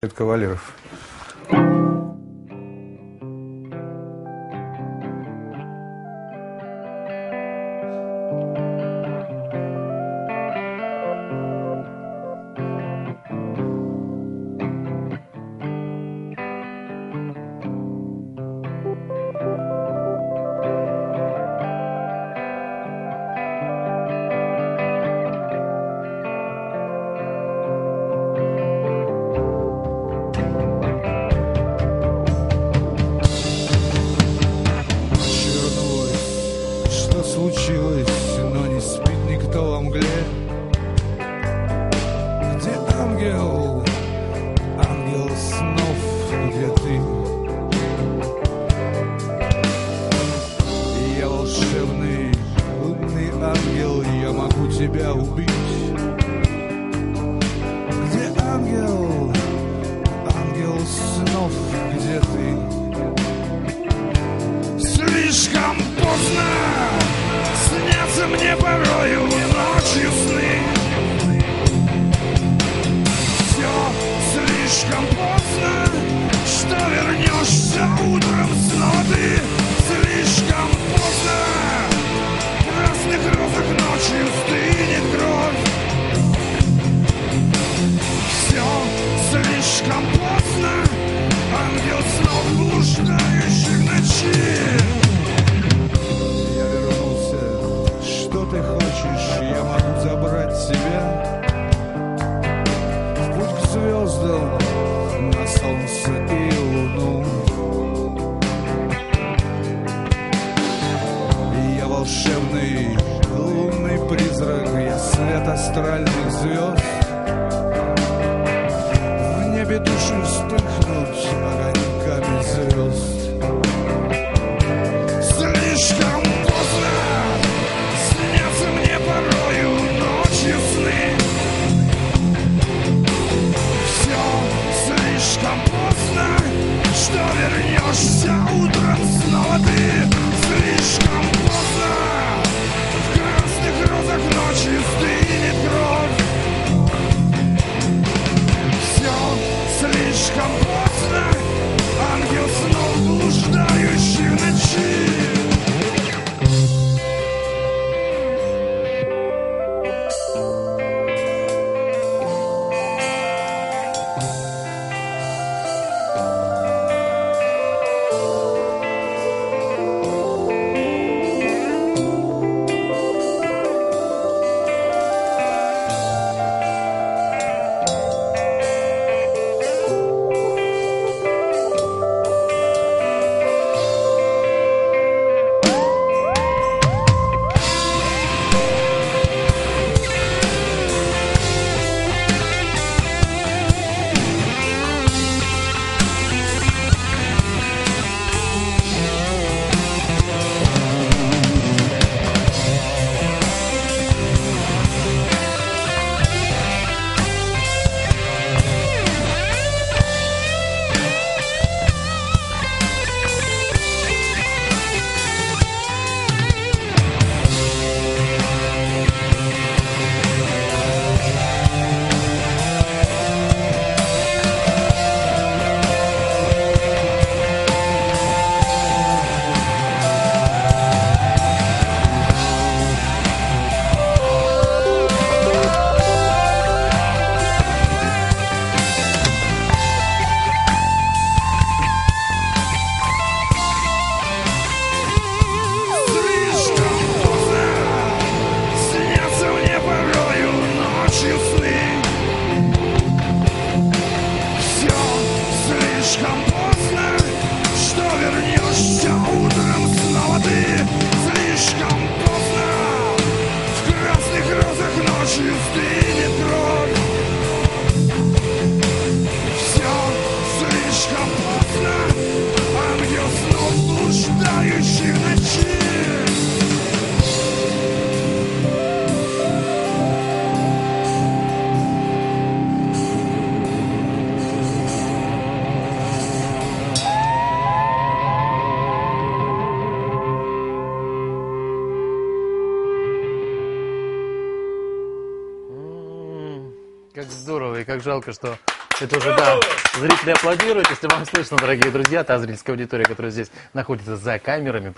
Это Кавалеров. тебя убить. Где ангел, ангел снов, где ты? Слишком поздно, снятся мне порою астральных звезд В небе души вспыхнут огоньками звезд Слишком поздно снятся мне порою ночи сны. Все слишком поздно, что вернешься утром снова ты. Как здорово и как жалко, что это уже, да, зрители аплодируют. Если вам слышно, дорогие друзья, та зрительская аудитория, которая здесь находится за камерами,